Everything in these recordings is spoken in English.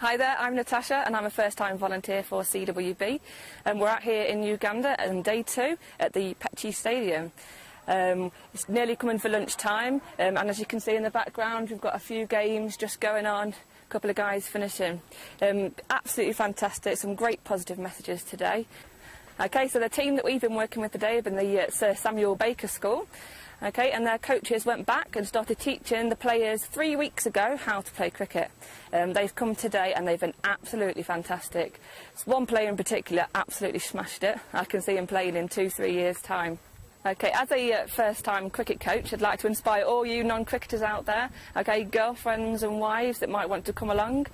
Hi there, I'm Natasha and I'm a first time volunteer for CWB and we're out here in Uganda on day two at the Pece Stadium. Um, it's nearly coming for lunchtime um, and as you can see in the background we've got a few games just going on, a couple of guys finishing. Um, absolutely fantastic, some great positive messages today. Okay, so the team that we've been working with today have been the uh, Sir Samuel Baker School Okay, and their coaches went back and started teaching the players three weeks ago how to play cricket. Um, they've come today and they've been absolutely fantastic. One player in particular absolutely smashed it. I can see him playing in two, three years' time. Okay, as a uh, first-time cricket coach, I'd like to inspire all you non-cricketers out there, okay, girlfriends and wives that might want to come along.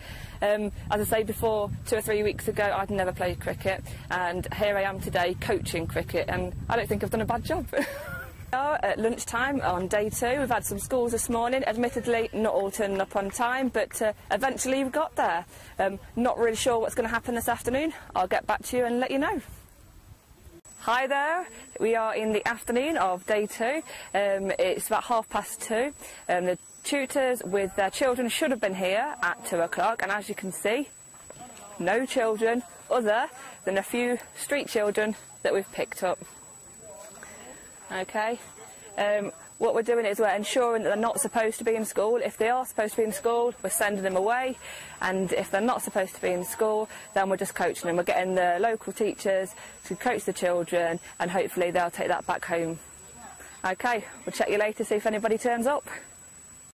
Um, as I say before, two or three weeks ago, I'd never played cricket, and here I am today coaching cricket, and I don't think I've done a bad job. At lunchtime on day two, we've had some schools this morning. Admittedly, not all turning up on time, but uh, eventually we got there. Um, not really sure what's going to happen this afternoon. I'll get back to you and let you know. Hi there, we are in the afternoon of day two. Um, it's about half past two. Um, the tutors with their children should have been here at two o'clock, and as you can see, no children other than a few street children that we've picked up. Okay. Um, what we're doing is we're ensuring that they're not supposed to be in school. If they are supposed to be in school, we're sending them away. And if they're not supposed to be in school, then we're just coaching them. We're getting the local teachers to coach the children and hopefully they'll take that back home. Okay, we'll check you later, to see if anybody turns up.